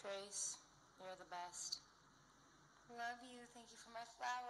Trace, you're the best. Love you. Thank you for my flowers.